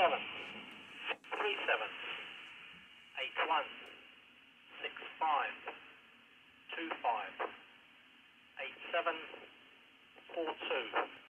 seven, three seven, eight one, six five, two five, eight seven, four two.